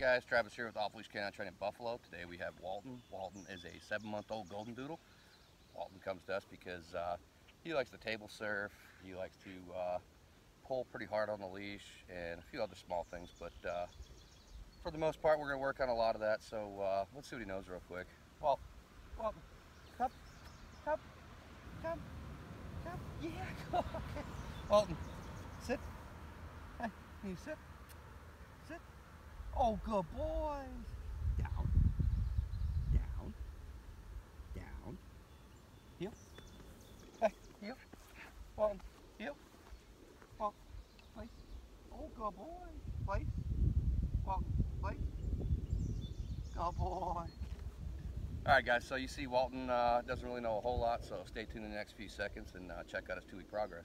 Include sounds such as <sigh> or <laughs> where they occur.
Travis here with Off Leash Canine Training Buffalo. Today we have Walton. Walton is a seven-month-old golden doodle. Walton comes to us because uh, he likes to table surf, he likes to uh, pull pretty hard on the leash, and a few other small things. But uh, for the most part, we're going to work on a lot of that. So uh, let's see what he knows real quick. Walt, Walton, come, come, come, come. Yeah, <laughs> go. Okay. Walton, sit. Hey, can you sit? Sit. Oh, good boy. Down. Down. Down. Heel. Hey, heel. Walton, heel. Walton, place. Oh, good boy. Place. Walton, place. Good boy. All right, guys, so you see Walton uh, doesn't really know a whole lot, so stay tuned in the next few seconds and uh, check out his two-week progress.